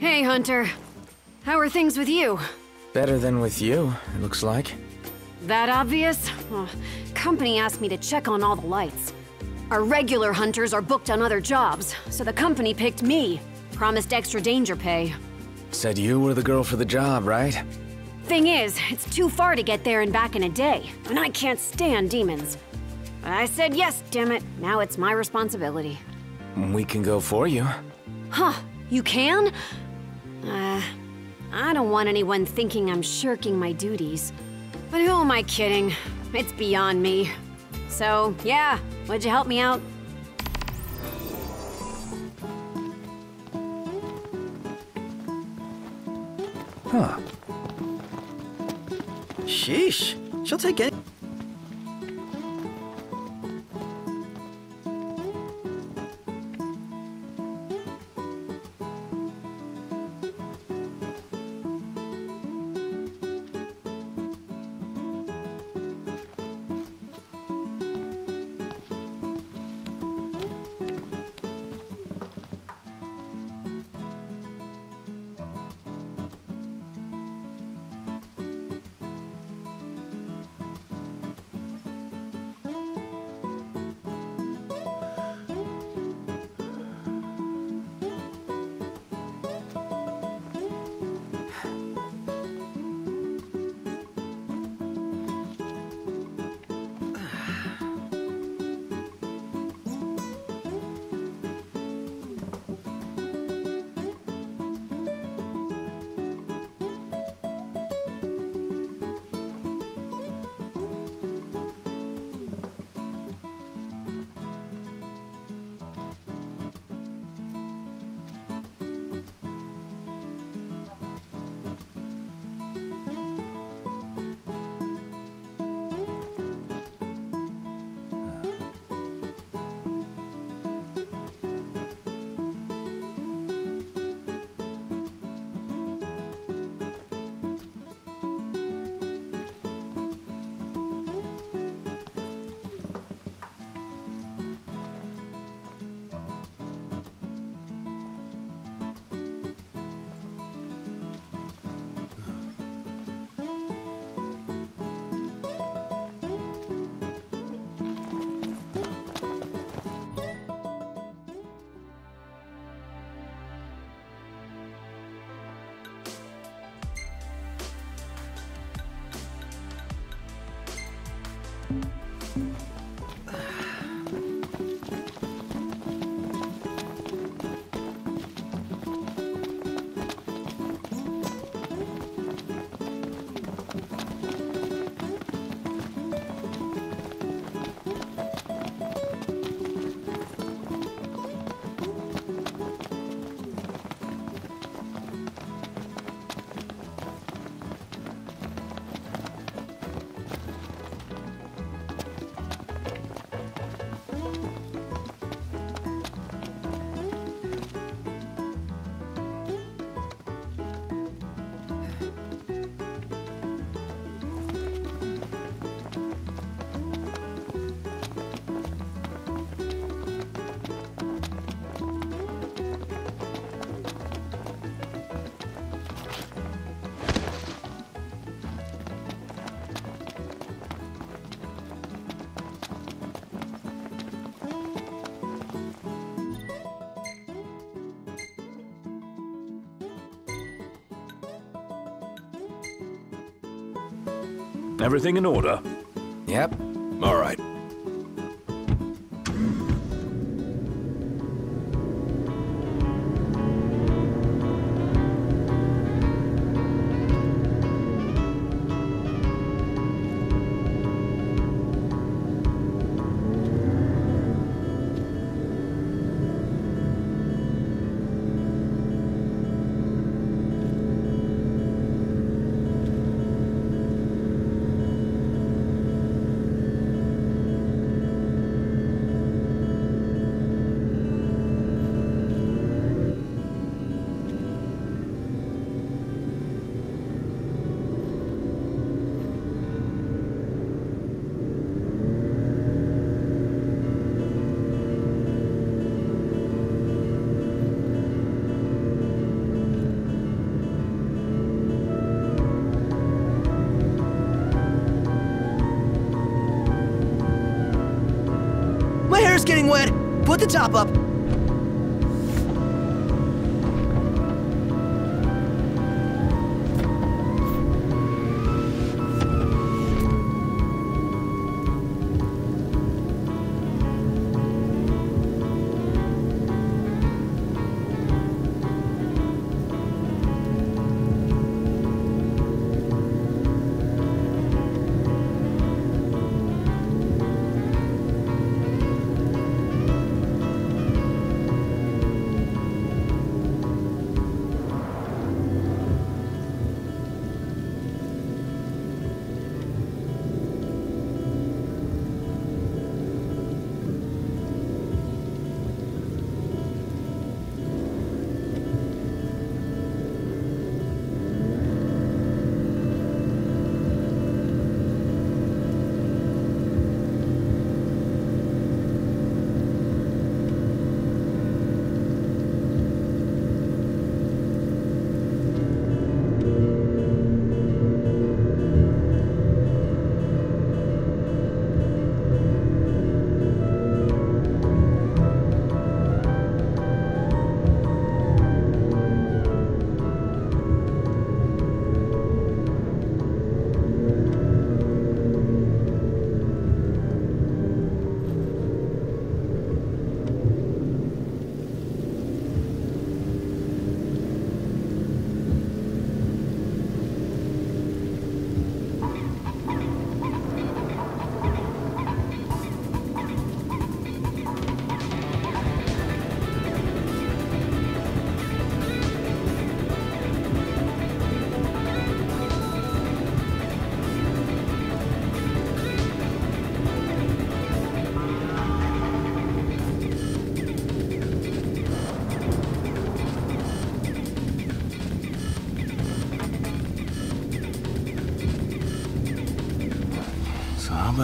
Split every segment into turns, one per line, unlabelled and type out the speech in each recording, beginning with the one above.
Hey, Hunter. How are things with you?
Better than with you, it looks like.
That obvious? Oh, company asked me to check on all the lights. Our regular hunters are booked on other jobs, so the company picked me. Promised extra danger pay.
Said you were the girl for the job, right?
Thing is, it's too far to get there and back in a day, and I can't stand demons. I said yes, damn it. Now it's my responsibility.
We can go for you.
Huh, you can? Uh, I don't want anyone thinking I'm shirking my duties. But who am I kidding? It's beyond me. So, yeah, would you help me out?
Huh.
Sheesh. She'll take any.
Everything in order?
The top up.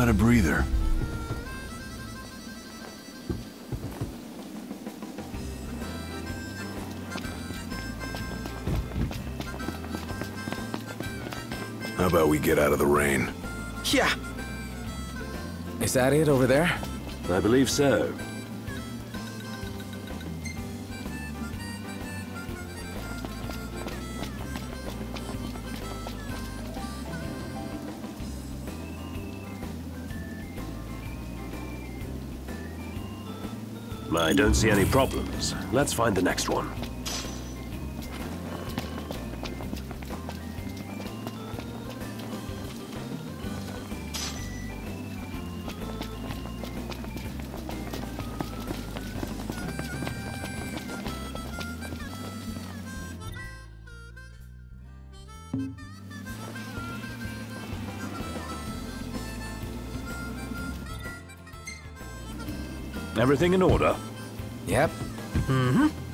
So how about a breather? How about we get out of the rain?
Yeah.
Is that it over there?
I believe so. Don't see any problems. Let's find the next one. Everything in order?
Yep. Mm-hmm.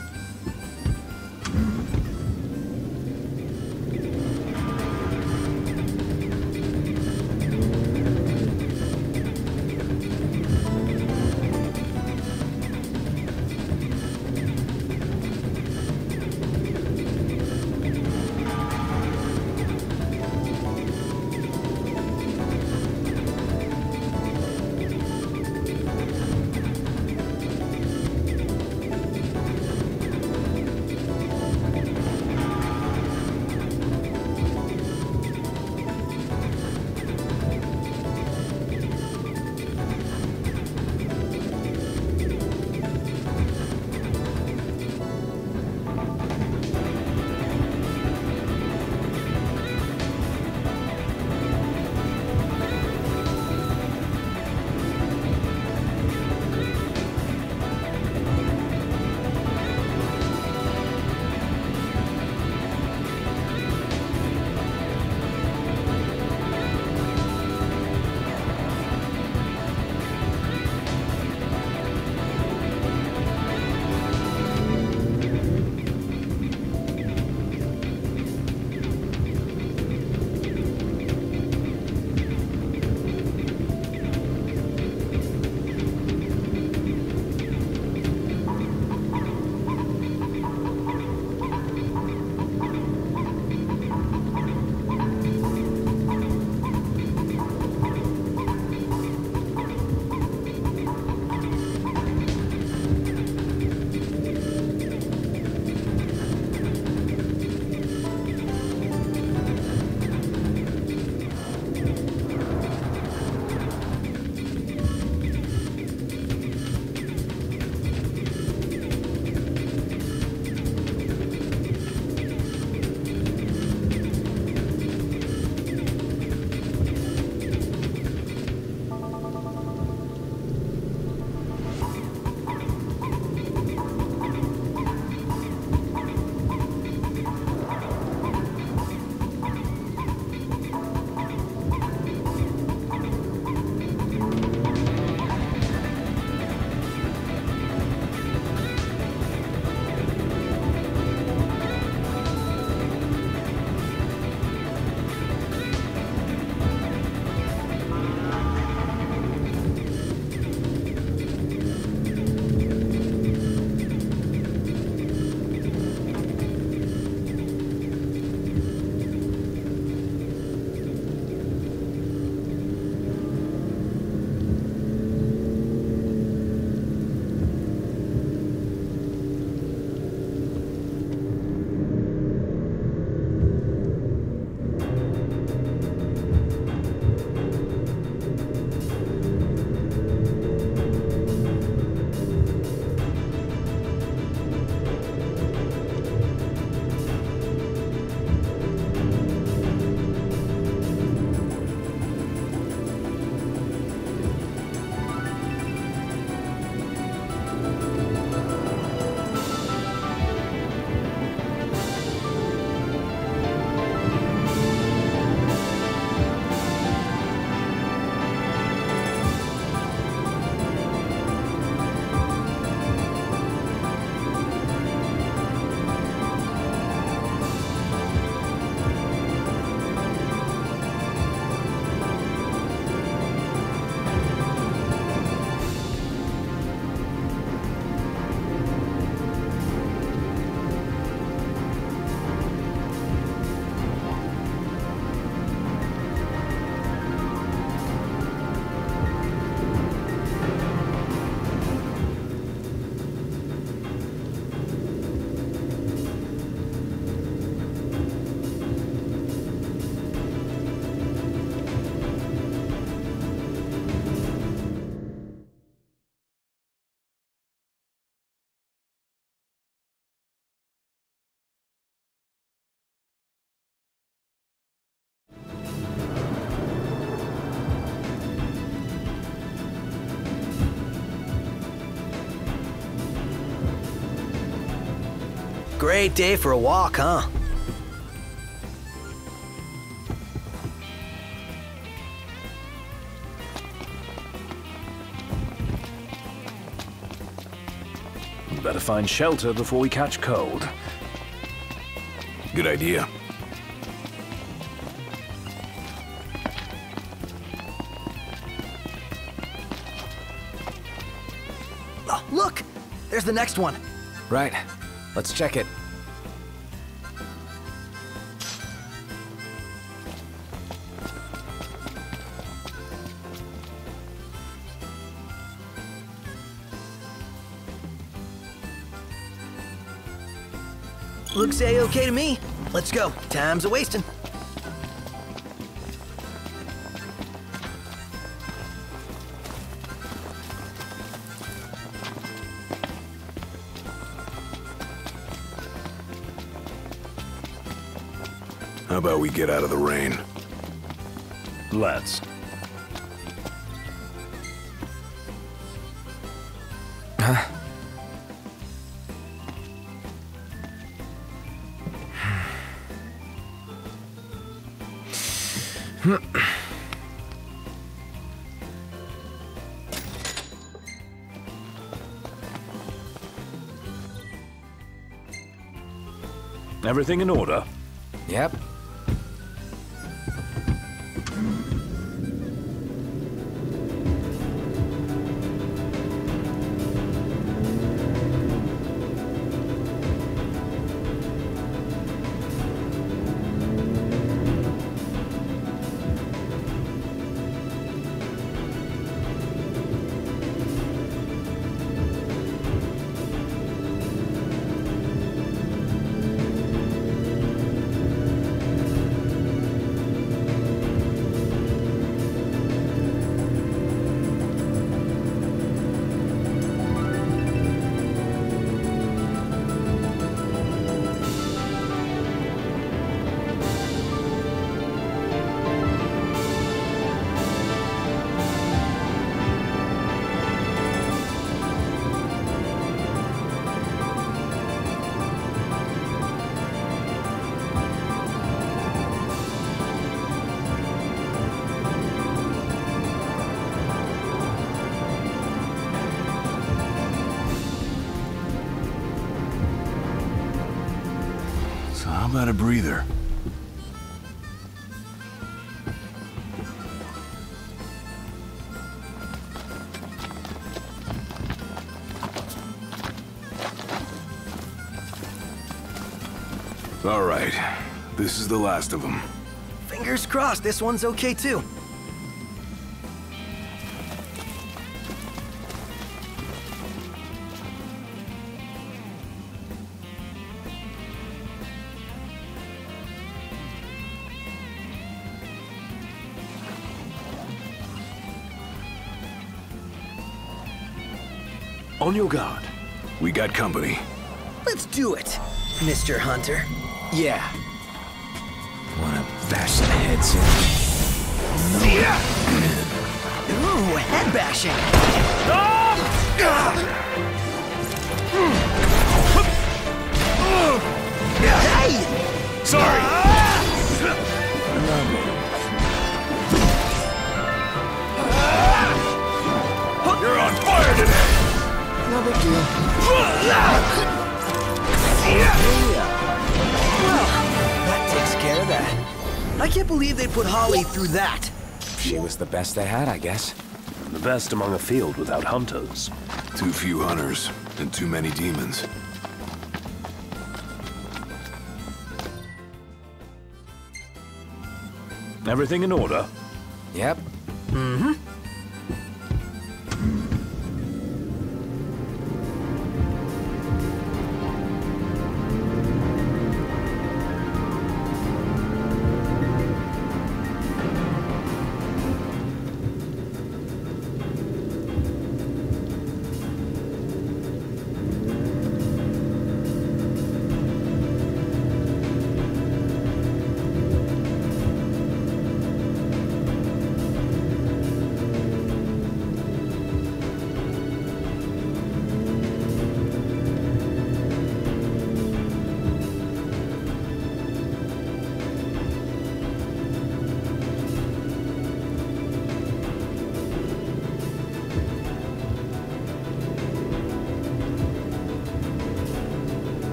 Great day for a walk, huh?
Better find shelter before we catch cold.
Good idea.
Oh, look! There's the next one.
Right. Let's check it.
Looks a-okay to me. Let's go. Time's a
How about we get out of the rain?
Let's. Everything in order?
Yep.
About a breather? All right. This is the last of them.
Fingers crossed this one's okay too.
On your guard.
We got company.
Let's do it, Mr. Hunter.
Yeah. Wanna bash some heads in? Yeah.
Ooh, head bashing. Hey!
Sorry! You're on fire today!
No big deal. Well, that takes care of that. I can't believe they put Holly through that.
She was the best they had, I guess.
The best among a field without hunters.
Too few hunters and too many demons.
Everything in order?
Yep. Mm-hmm.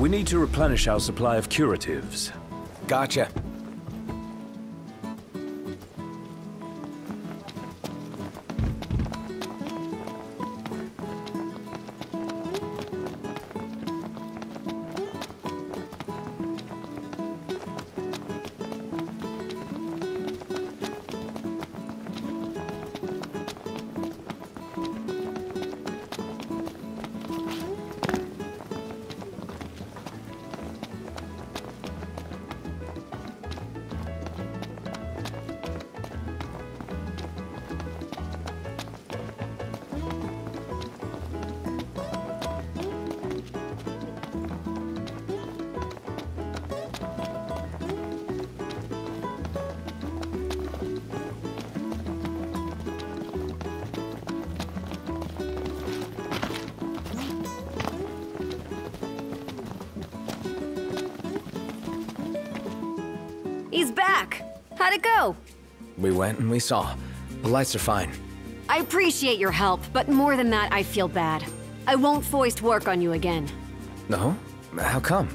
We need to replenish our supply of curatives.
Gotcha.
How'd it go?
We went and we saw. The lights are fine.
I appreciate your help, but more than that, I feel bad. I won't foist work on you again.
No? How come?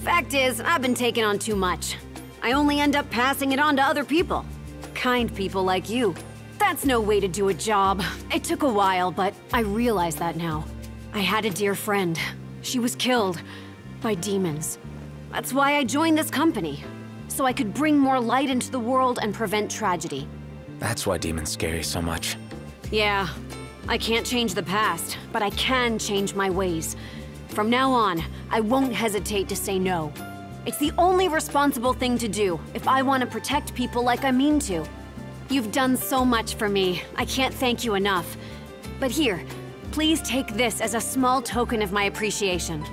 Fact is, I've been taking on too much. I only end up passing it on to other people. Kind people like you. That's no way to do a job. It took a while, but I realize that now. I had a dear friend. She was killed by demons. That's why I joined this company. So I could bring more light into the world and prevent tragedy.
That's why demons scare you so much.
Yeah, I can't change the past, but I can change my ways. From now on, I won't hesitate to say no. It's the only responsible thing to do if I want to protect people like I mean to. You've done so much for me, I can't thank you enough. But here, please take this as a small token of my appreciation.